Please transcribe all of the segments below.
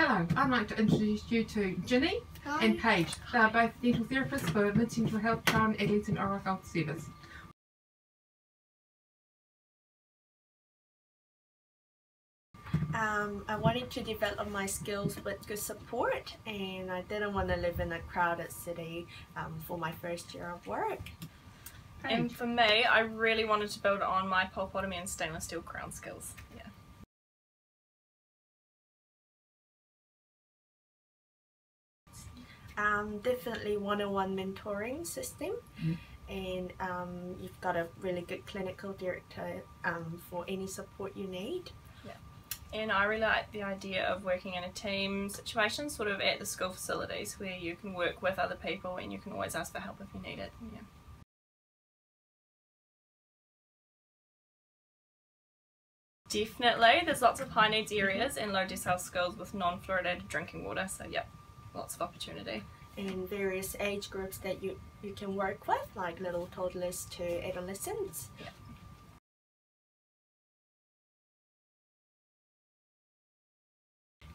Hello, I'd like to introduce you to Jinny Hi. and Page. They are both dental therapists for MidCentral Health Child and Adolescent Oral Health Service. Um, I wanted to develop my skills with good support, and I didn't want to live in a crowded city um, for my first year of work. And for me, I really wanted to build on my pulpotomy and stainless steel crown skills. Yeah. Um, definitely one-on-one mentoring system, Mm. and um, you've got a really good clinical director um, for any support you need. And I really like the idea of working in a team situation, sort of at the school facilities, where you can work with other people and you can always ask for help if you need it. Yeah. Definitely, there's lots of high needs areas and low decile schools with non fluoridated drinking water, so yep, lots of opportunity. And various age groups that you, you can work with, like little toddlers to adolescents.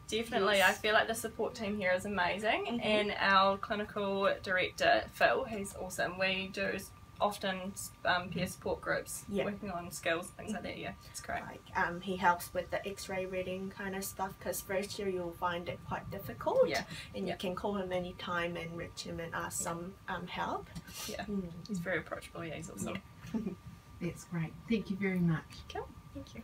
Definitely, Yes. I feel like the support team here is amazing, Mhm. and our clinical director Phil, he's awesome. We do often um, peer support groups, Yeah. working on skills, things like that. Yeah, it's great. Like um, he helps with the X-ray reading kind of stuff because first year you'll find it quite difficult. Yeah, And yeah. you can call him anytime and reach him and ask some um, help. Yeah. Mm. He's very approachable. Yeah, he's awesome. That's great. Thank you very much. Cool. Thank you.